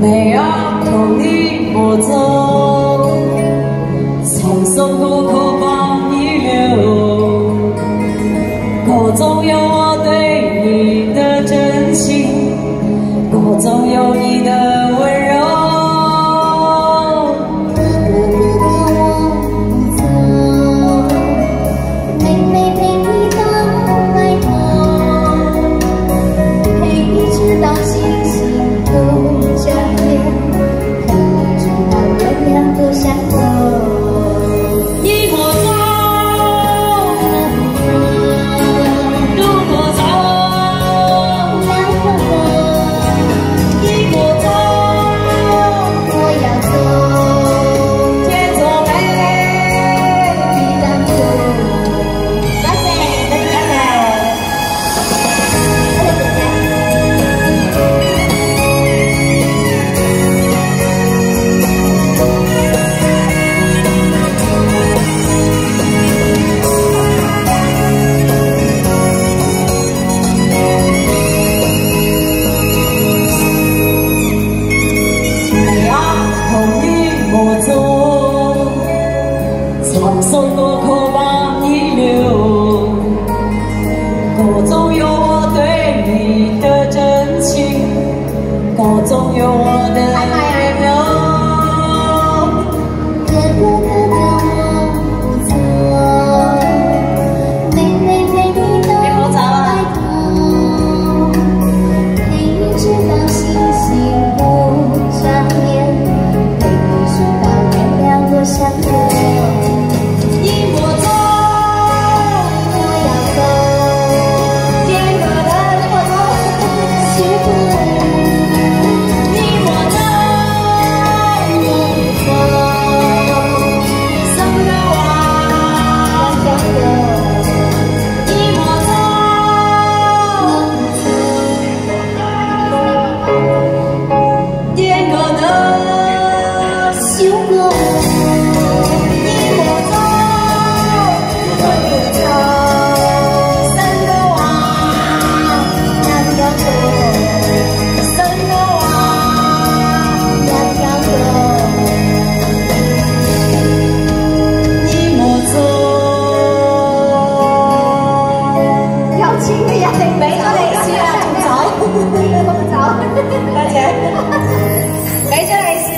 没有你，把你留，歌中有我对你的真心，歌中有你。穿梭过万里流，途中有。大姐来再来一次。